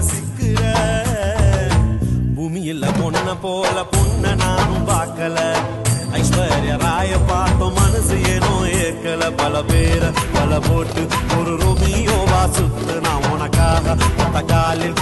ரசிக்கிற. பூமியில் பொண்ண போல பொண்ண நானும் பார்க்கல. ஐஸ்வர்ய ராய பார்த்தோம் மனசு ஏனோ ஏற்கல பல பேர பல போட்டு ஒரு ரோமியோவா சுத்து நான் உனக்காக பத்த காலில்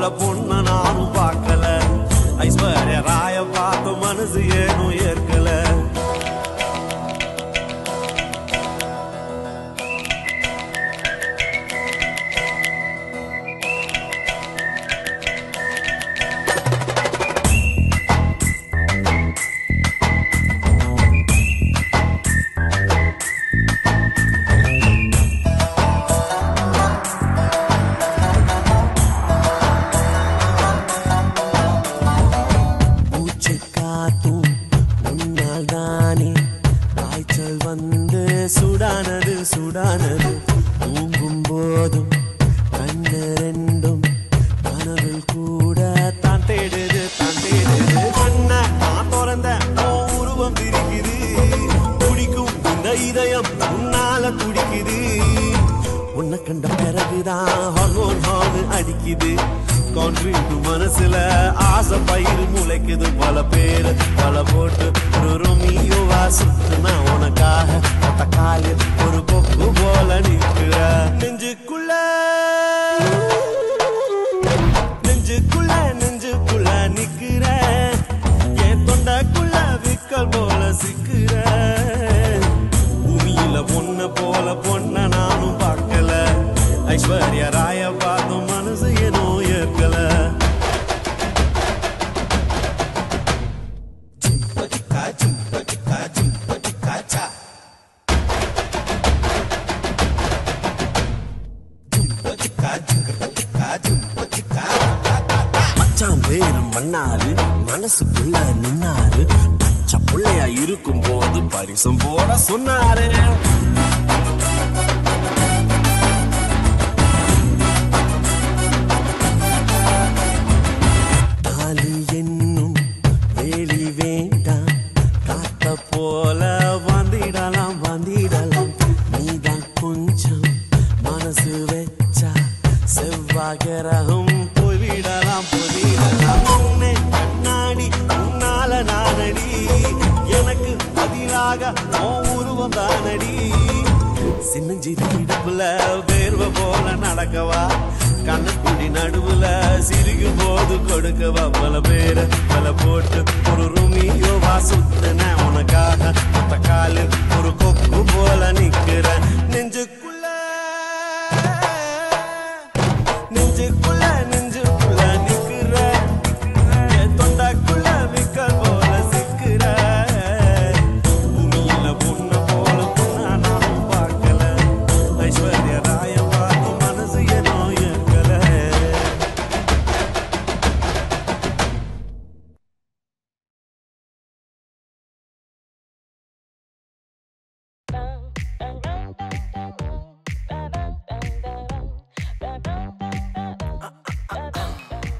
போல பொண்ண நானும் பார்க்கல. ஐஸ்வர்ய ராய பார்த்து மனசு ஏனும் ஏற்க சுடானது சுடானது தூங்கும் போதும் கண்ணு ரெண்டும் கனவில் கூட தான் தேடுது தான் தேடுது. கண்ண நான் பிறந்த உன் உருவம் பிரிக்குது துடிக்கும் இந்த இதயம் உன்னால துடிக்குது. உன்னை கண்ட பிறகுதான் ஹார்மோன் ஹார்னு அடிக்குது. கான்ட்ரீட் மனசுல ஆசை பயிர் முளைக்குது. பல பேர் பல போட்டு ஐஸ்வர்ய ராய பார்த்தும் மனசு ஏனோ ஏற்கல. மச்சான் பேரு மன்னாரு மனசுக்குள்ள நின்னாரு. பச்சை புள்ளையா இருக்கும் போது பரிசம் போட சொன்னாரு. போல வந்திடலாம் வந்திடலாம். நீதான் கொஞ்சம் மனசு வச்சா செவ்வாகரகம் போய்விடலாம் போய்விடலாம். உன்னே கண்ணாடி உன்னால நானடி. எனக்கு பதிலாக உன் உருவம் தானடி. சின்னஞ்சிறு இடுப்புல வேர்வ போல நடக்கவா? கண்ணுக்குடி நடுவுல சிரிக்கும் போது கொடுக்கவா? பல பேர பல போட்டு ஒரு ரூமியோவா சுத்த